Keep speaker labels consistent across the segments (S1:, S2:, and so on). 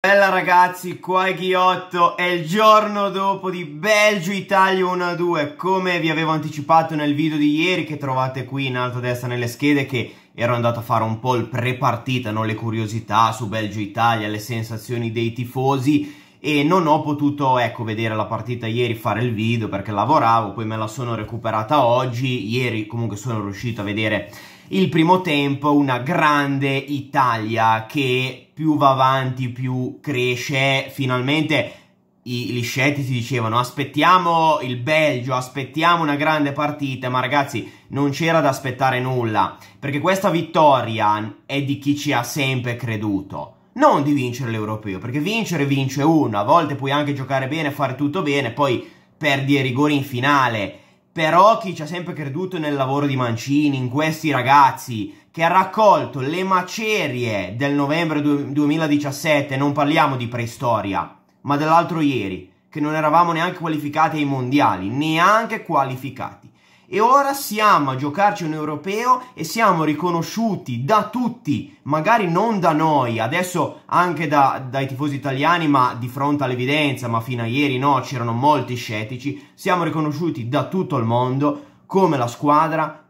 S1: Bella ragazzi, qua è Ghiotto, è il giorno dopo di Belgio-Italia 1-2 Come vi avevo anticipato nel video di ieri che trovate qui in alto a destra nelle schede Che ero andato a fare un po' il pre-partita, no? le curiosità su Belgio-Italia, le sensazioni dei tifosi. E non ho potuto, ecco, vedere la partita ieri, fare il video perché lavoravo Poi me la sono recuperata oggi, ieri comunque sono riuscito a vedere il primo tempo, una grande Italia che più va avanti più cresce, finalmente i, gli scettici dicevano aspettiamo il Belgio, aspettiamo una grande partita, ma ragazzi non c'era da aspettare nulla, perché questa vittoria è di chi ci ha sempre creduto. Non di vincere l'europeo, perché vincere vince uno, a volte puoi anche giocare bene, fare tutto bene, poi perdi i rigori in finale però chi ci ha sempre creduto nel lavoro di Mancini, in questi ragazzi, che ha raccolto le macerie del novembre 2017, non parliamo di preistoria, ma dell'altro ieri, che non eravamo neanche qualificati ai mondiali, neanche qualificati e ora siamo a giocarci un europeo e siamo riconosciuti da tutti, magari non da noi, adesso anche da, dai tifosi italiani, ma di fronte all'evidenza, ma fino a ieri no, c'erano molti scettici, siamo riconosciuti da tutto il mondo come la squadra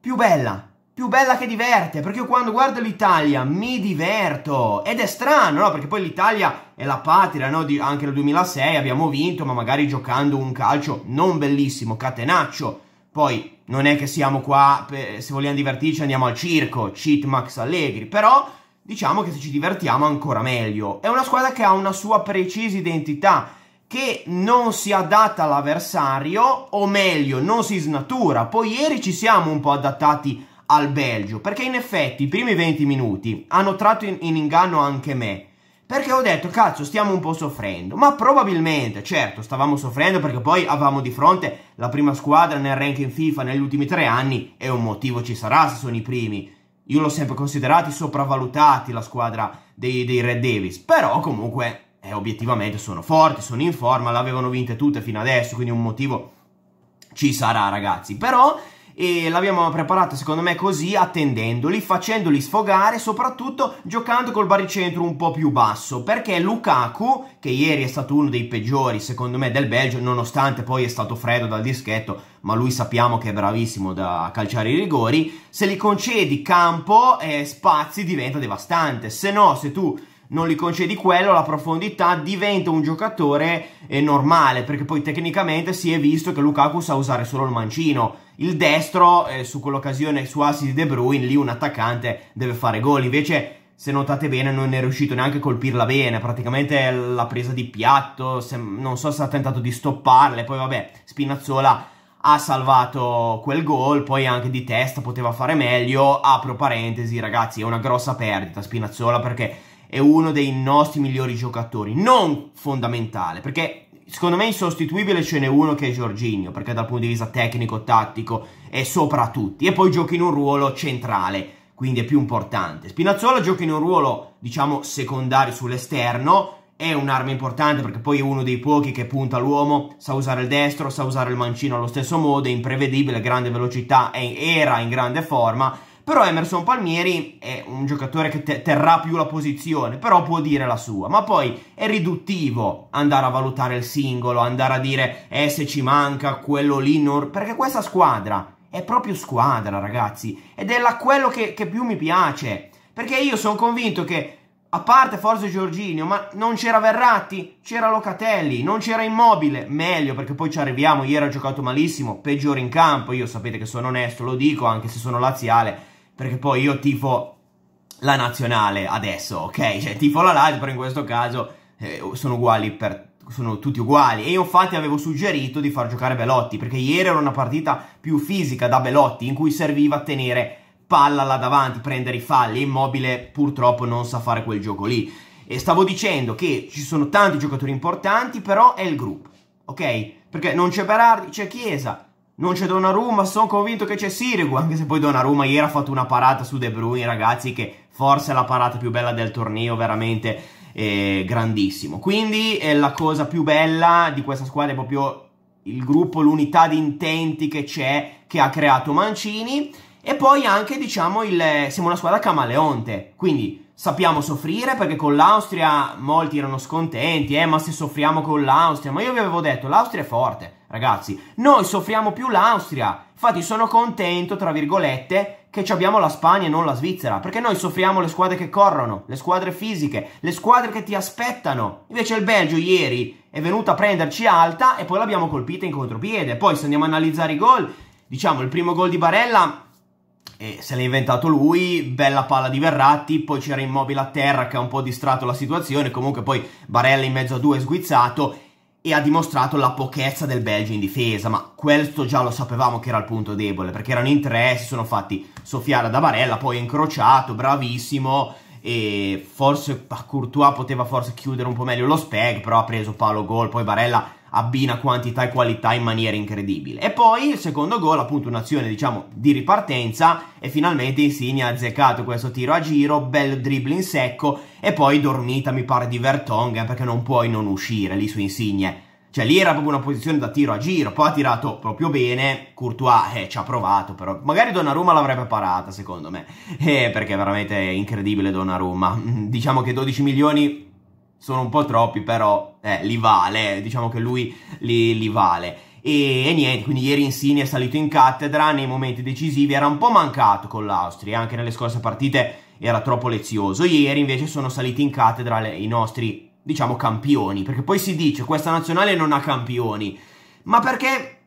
S1: più bella, più bella che diverte, perché io quando guardo l'Italia mi diverto ed è strano, no? Perché poi l'Italia è la patria, no? Di, anche nel 2006 abbiamo vinto, ma magari giocando un calcio non bellissimo, catenaccio, poi non è che siamo qua, se vogliamo divertirci andiamo al circo, cheat Max Allegri, però diciamo che se ci divertiamo ancora meglio. È una squadra che ha una sua precisa identità, che non si adatta all'avversario, o meglio, non si snatura. Poi ieri ci siamo un po' adattati al Belgio, perché in effetti i primi 20 minuti hanno tratto in, in inganno anche me. Perché ho detto, cazzo, stiamo un po' soffrendo. Ma probabilmente, certo, stavamo soffrendo perché poi avevamo di fronte la prima squadra nel ranking FIFA negli ultimi tre anni e un motivo ci sarà se sono i primi. Io l'ho sempre considerati sopravvalutati la squadra dei, dei Red Davis. Però comunque, eh, obiettivamente sono forti, sono in forma, l'avevano vinte tutte fino adesso, quindi un motivo ci sarà ragazzi. Però e l'abbiamo preparata secondo me così attendendoli, facendoli sfogare, soprattutto giocando col baricentro un po' più basso, perché Lukaku, che ieri è stato uno dei peggiori secondo me del Belgio, nonostante poi è stato freddo dal dischetto, ma lui sappiamo che è bravissimo da calciare i rigori, se gli concedi campo e spazi diventa devastante, se no se tu non gli concedi quello, la profondità diventa un giocatore eh, normale, perché poi tecnicamente si è visto che Lukaku sa usare solo il mancino. Il destro, eh, su quell'occasione su assi di De Bruyne, lì un attaccante deve fare gol. Invece, se notate bene, non è riuscito neanche a colpirla bene. Praticamente la presa di piatto, se, non so se ha tentato di stopparle. Poi vabbè, Spinazzola ha salvato quel gol, poi anche di testa poteva fare meglio. Apro parentesi, ragazzi, è una grossa perdita Spinazzola perché è uno dei nostri migliori giocatori, non fondamentale, perché secondo me insostituibile ce n'è uno che è Giorginio, perché dal punto di vista tecnico-tattico è sopra tutti, e poi gioca in un ruolo centrale, quindi è più importante. Spinazzola gioca in un ruolo, diciamo, secondario sull'esterno, è un'arma importante perché poi è uno dei pochi che punta l'uomo, sa usare il destro, sa usare il mancino allo stesso modo, è imprevedibile, grande velocità, era in grande forma, però Emerson Palmieri è un giocatore che te terrà più la posizione, però può dire la sua. Ma poi è riduttivo andare a valutare il singolo, andare a dire eh se ci manca quello lì, non... perché questa squadra è proprio squadra ragazzi, ed è la, quello che, che più mi piace. Perché io sono convinto che a parte forse Giorginio, ma non c'era Verratti, c'era Locatelli, non c'era Immobile, meglio perché poi ci arriviamo, ieri ha giocato malissimo, peggiore in campo, io sapete che sono onesto, lo dico anche se sono laziale, perché poi io tifo la nazionale adesso, ok? Cioè tifo la Lazio, però in questo caso eh, sono uguali per sono tutti uguali e io infatti avevo suggerito di far giocare Belotti perché ieri era una partita più fisica da Belotti in cui serviva tenere palla là davanti, prendere i falli, Immobile purtroppo non sa fare quel gioco lì e stavo dicendo che ci sono tanti giocatori importanti però è il gruppo, ok? Perché non c'è Berardi, c'è Chiesa, non c'è Donnarumma, sono convinto che c'è Sirigu, anche se poi Donnarumma ieri ha fatto una parata su De Bruyne, ragazzi, che forse è la parata più bella del torneo, veramente eh, grandissimo. Quindi eh, la cosa più bella di questa squadra è proprio il gruppo, l'unità di intenti che c'è, che ha creato Mancini, e poi anche, diciamo, il, siamo una squadra camaleonte, quindi sappiamo soffrire perché con l'Austria molti erano scontenti, eh, ma se soffriamo con l'Austria, ma io vi avevo detto, l'Austria è forte, ragazzi, noi soffriamo più l'Austria, infatti sono contento, tra virgolette, che abbiamo la Spagna e non la Svizzera, perché noi soffriamo le squadre che corrono, le squadre fisiche, le squadre che ti aspettano, invece il Belgio ieri è venuto a prenderci alta e poi l'abbiamo colpita in contropiede, poi se andiamo a analizzare i gol, diciamo il primo gol di Barella e se l'ha inventato lui, bella palla di Verratti, poi c'era Immobile a terra che ha un po' distratto la situazione, comunque poi Barella in mezzo a due è sguizzato e ha dimostrato la pochezza del Belgio in difesa, ma questo già lo sapevamo che era il punto debole, perché erano in tre, si sono fatti soffiare da Barella, poi incrociato, bravissimo, e forse Courtois poteva forse chiudere un po' meglio lo spec, però ha preso palo gol, poi Barella abbina quantità e qualità in maniera incredibile. E poi il secondo gol, appunto un'azione diciamo di ripartenza e finalmente Insigne ha azzeccato questo tiro a giro, bel dribbling secco e poi dormita mi pare di Vertonghen perché non puoi non uscire lì su Insigne. Cioè lì era proprio una posizione da tiro a giro, poi ha tirato proprio bene, Courtois eh, ci ha provato però, magari Donnarumma l'avrebbe parata secondo me, eh, perché è veramente incredibile Donnarumma, diciamo che 12 milioni sono un po' troppi, però eh, li vale, diciamo che lui li, li vale. E, e, niente, quindi ieri Insigne è salito in cattedra nei momenti decisivi, era un po' mancato con l'Austria, anche nelle scorse partite era troppo lezioso. Ieri invece sono saliti in cattedra le, i nostri, diciamo, campioni, perché poi si dice questa nazionale non ha campioni, ma perché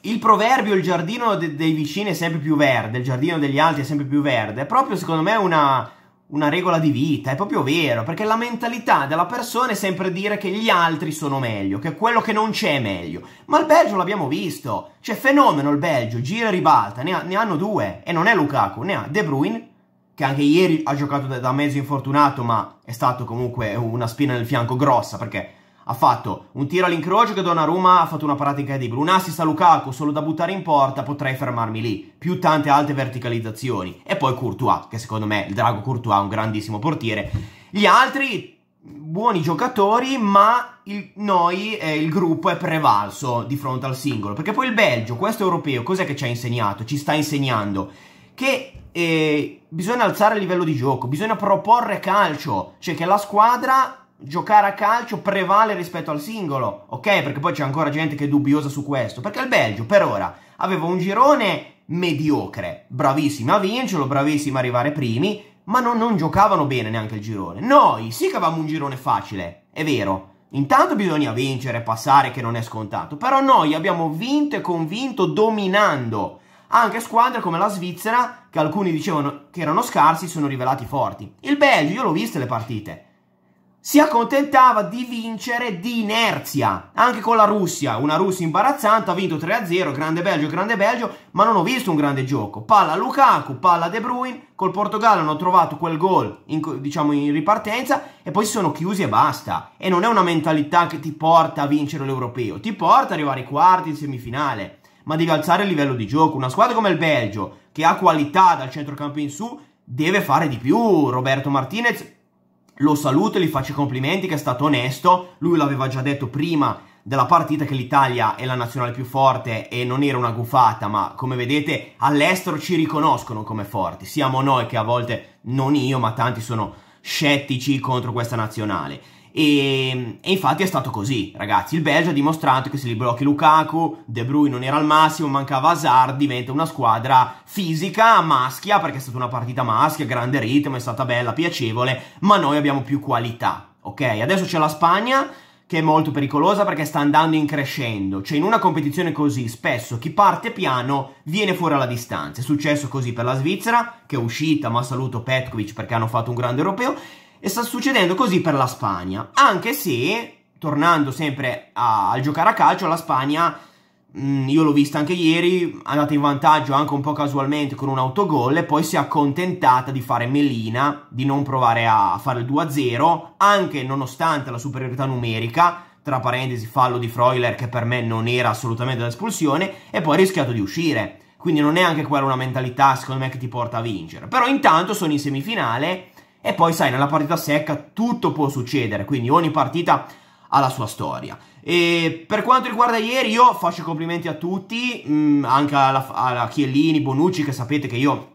S1: il proverbio il giardino de- dei vicini è sempre più verde, il giardino degli altri è sempre più verde, è proprio secondo me una una regola di vita, è proprio vero, perché la mentalità della persona è sempre dire che gli altri sono meglio, che quello che non c'è è meglio. Ma il Belgio l'abbiamo visto, c'è fenomeno il Belgio, gira e ribalta, ne, ha, ne, hanno due, e non è Lukaku, ne ha De Bruyne, che anche ieri ha giocato da, da mezzo infortunato, ma è stato comunque una spina nel fianco grossa, perché ha fatto un tiro all'incrocio che Donnarumma ha fatto una parata incredibile, un assist a Lukaku solo da buttare in porta, potrei fermarmi lì, più tante alte verticalizzazioni, e poi Courtois, che secondo me il Drago Courtois è un grandissimo portiere, gli altri buoni giocatori, ma il, noi, eh, il gruppo è prevalso di fronte al singolo, perché poi il Belgio, questo europeo, cos'è che ci ha insegnato? Ci sta insegnando che eh, bisogna alzare il livello di gioco, bisogna proporre calcio, cioè che la squadra giocare a calcio prevale rispetto al singolo, ok? Perché poi c'è ancora gente che è dubbiosa su questo, perché il Belgio per ora aveva un girone mediocre, bravissimi a vincerlo, bravissimi a arrivare primi, ma non, non giocavano bene neanche il girone. Noi sì che avevamo un girone facile, è vero. Intanto bisogna vincere, passare, che non è scontato, però noi abbiamo vinto e convinto dominando. Anche squadre come la Svizzera, che alcuni dicevano che erano scarsi, sono rivelati forti. Il Belgio, io l'ho viste le partite si accontentava di vincere di inerzia, anche con la Russia, una Russia imbarazzante, ha vinto 3-0, grande Belgio, grande Belgio, ma non ho visto un grande gioco. Palla Lukaku, palla De Bruyne, col Portogallo hanno trovato quel gol, in, diciamo, in ripartenza e poi si sono chiusi e basta. E non è una mentalità che ti porta a vincere l'Europeo, ti porta ad arrivare ai quarti, in semifinale, ma devi alzare il livello di gioco. Una squadra come il Belgio, che ha qualità dal centrocampo in su, deve fare di più. Roberto Martinez lo saluto e gli faccio i complimenti che è stato onesto, lui l'aveva già detto prima della partita che l'Italia è la nazionale più forte e non era una gufata, ma come vedete all'estero ci riconoscono come forti, siamo noi che a volte, non io, ma tanti sono scettici contro questa nazionale. E, e, infatti è stato così, ragazzi. Il Belgio ha dimostrato che se li blocchi Lukaku, De Bruyne non era al massimo, mancava Hazard, diventa una squadra fisica, maschia, perché è stata una partita maschia, grande ritmo, è stata bella, piacevole, ma noi abbiamo più qualità, ok? Adesso c'è la Spagna che è molto pericolosa perché sta andando in crescendo, cioè in una competizione così spesso chi parte piano viene fuori alla distanza. È successo così per la Svizzera, che è uscita, ma saluto Petkovic perché hanno fatto un grande europeo, e sta succedendo così per la Spagna, anche se, tornando sempre a, a giocare a calcio, la Spagna, mh, mm, io l'ho vista anche ieri, è andata in vantaggio anche un po' casualmente con un autogol e poi si è accontentata di fare melina, di non provare a fare il 2-0, anche nonostante la superiorità numerica, tra parentesi fallo di Freuler che per me non era assolutamente l'espulsione, e poi ha rischiato di uscire. Quindi non è anche quella una mentalità, secondo me, che ti porta a vincere. Però intanto sono in semifinale e poi, sai, nella partita secca tutto può succedere, quindi ogni partita ha la sua storia. E per quanto riguarda ieri, io faccio complimenti a tutti, mh, mm, anche alla, alla Chiellini, Bonucci, che sapete che io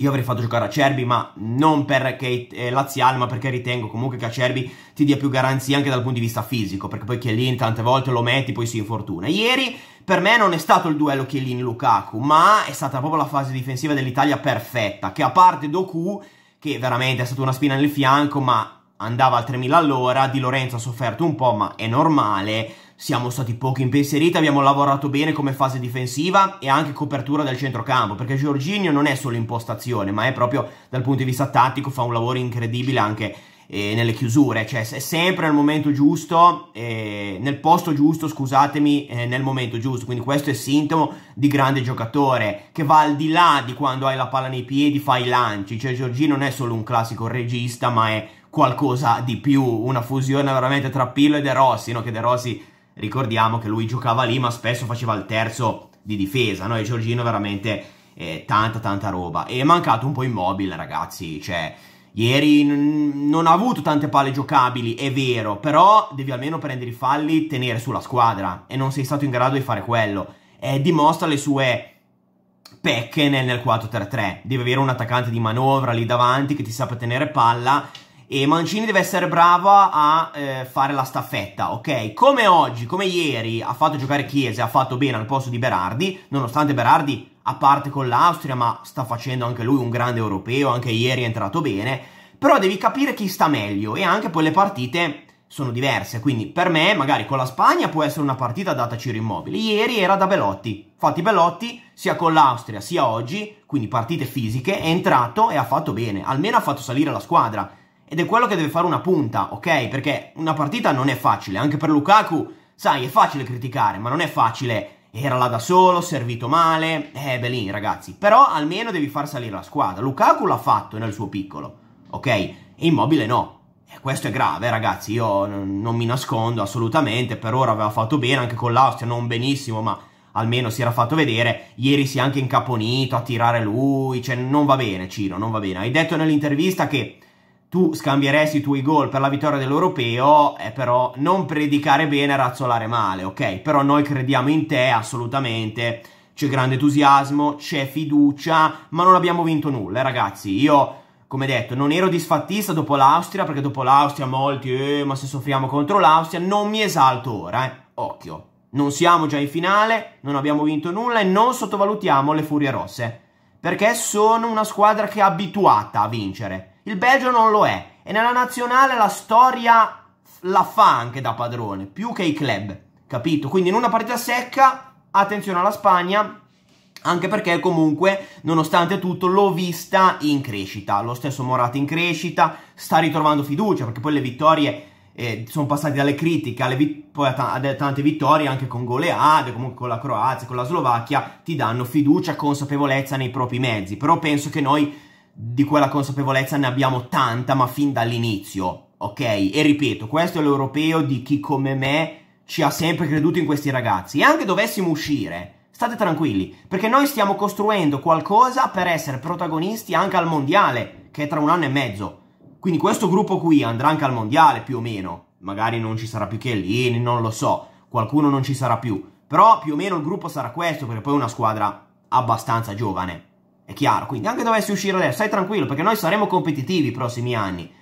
S1: io avrei fatto giocare Acerbi, ma non perché è laziale, ma perché ritengo comunque che Acerbi ti dia più garanzia anche dal punto di vista fisico, perché poi Chiellin tante volte lo metti, poi si infortuna. Ieri per me non è stato il duello Chiellin-Lukaku, ma è stata proprio la fase difensiva dell'Italia perfetta, che a parte Doku, che veramente è stata una spina nel fianco, ma andava al 3000 all'ora, Di Lorenzo ha sofferto un po', ma è normale, siamo stati poco impensieriti, abbiamo lavorato bene come fase difensiva e anche copertura del centrocampo, perché Giorginio non è solo impostazione, ma è proprio dal punto di vista tattico, fa un lavoro incredibile anche eh, nelle chiusure, cioè è sempre nel momento giusto, eh, nel posto giusto, scusatemi, eh, nel momento giusto, quindi questo è sintomo di grande giocatore, che va al di là di quando hai la palla nei piedi, fa i lanci, cioè Giorgino non è solo un classico regista, ma è qualcosa di più, una fusione veramente tra Pillo e De Rossi, no? che De Rossi ricordiamo che lui giocava lì ma spesso faceva il terzo di difesa, no? e Giorgino veramente eh, tanta tanta roba, e è mancato un po' immobile ragazzi, cioè ieri non ha avuto tante palle giocabili, è vero, però devi almeno prendere i falli, tenere sulla squadra, e non sei stato in grado di fare quello, e dimostra le sue pecche nel, nel 4-3-3, devi avere un attaccante di manovra lì davanti che ti sappia tenere palla, e Mancini deve essere bravo a eh, fare la staffetta, ok? Come oggi, come ieri ha fatto giocare Chiesa, ha fatto bene al posto di Berardi, nonostante Berardi a parte con l'Austria, ma sta facendo anche lui un grande europeo, anche ieri è entrato bene, però devi capire chi sta meglio e anche poi le partite sono diverse, quindi per me magari con la Spagna può essere una partita data a Ciro Immobile, ieri era da Belotti, infatti Belotti sia con l'Austria sia oggi, quindi partite fisiche, è entrato e ha fatto bene, almeno ha fatto salire la squadra, ed è quello che deve fare una punta, ok? Perché una partita non è facile, anche per Lukaku, sai, è facile criticare, ma non è facile. Era là da solo, servito male, eh, Belin, ragazzi. Però almeno devi far salire la squadra. Lukaku l'ha fatto nel suo piccolo, ok? Immobile no. E questo è grave, ragazzi. Io non mi nascondo assolutamente. Per ora aveva fatto bene anche con l'Austria, non benissimo, ma almeno si era fatto vedere. Ieri si è anche incaponito a tirare lui. Cioè, non va bene, Ciro, non va bene. Hai detto nell'intervista che tu scambieresti i tuoi gol per la vittoria dell'Europeo, eh, però non predicare bene e razzolare male, ok? Però noi crediamo in te assolutamente, c'è grande entusiasmo, c'è fiducia, ma non abbiamo vinto nulla, eh, ragazzi. Io, come detto, non ero disfattista dopo l'Austria, perché dopo l'Austria molti, eh, ma se soffriamo contro l'Austria, non mi esalto ora, eh? Occhio. Non siamo già in finale, non abbiamo vinto nulla e non sottovalutiamo le Furie Rosse, perché sono una squadra che è abituata a vincere il Belgio non lo è. E nella nazionale la storia la fa anche da padrone, più che i club, capito? Quindi in una partita secca, attenzione alla Spagna, anche perché comunque, nonostante tutto, l'ho vista in crescita. Lo stesso Morata in crescita, sta ritrovando fiducia, perché poi le vittorie eh, sono passate dalle critiche alle vi- poi a, t- a, tante vittorie, anche con goleade, comunque con la Croazia, con la Slovacchia, ti danno fiducia, consapevolezza nei propri mezzi. Però penso che noi di quella consapevolezza ne abbiamo tanta, ma fin dall'inizio, ok? E ripeto, questo è l'europeo di chi come me ci ha sempre creduto in questi ragazzi. E anche dovessimo uscire, state tranquilli, perché noi stiamo costruendo qualcosa per essere protagonisti anche al mondiale, che è tra un anno e mezzo. Quindi questo gruppo qui andrà anche al mondiale, più o meno. Magari non ci sarà più Chiellini, non lo so, qualcuno non ci sarà più. Però più o meno il gruppo sarà questo, perché poi è una squadra abbastanza giovane. È chiaro, quindi anche dovessi uscire adesso, stai tranquillo, perché noi saremo competitivi i prossimi anni.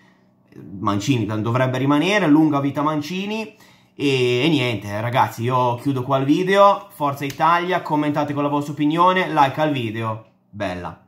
S1: Mancini dovrebbe rimanere, lunga vita Mancini. E, e, niente, ragazzi, io chiudo qua il video. Forza Italia, commentate con la vostra opinione, like al video. Bella.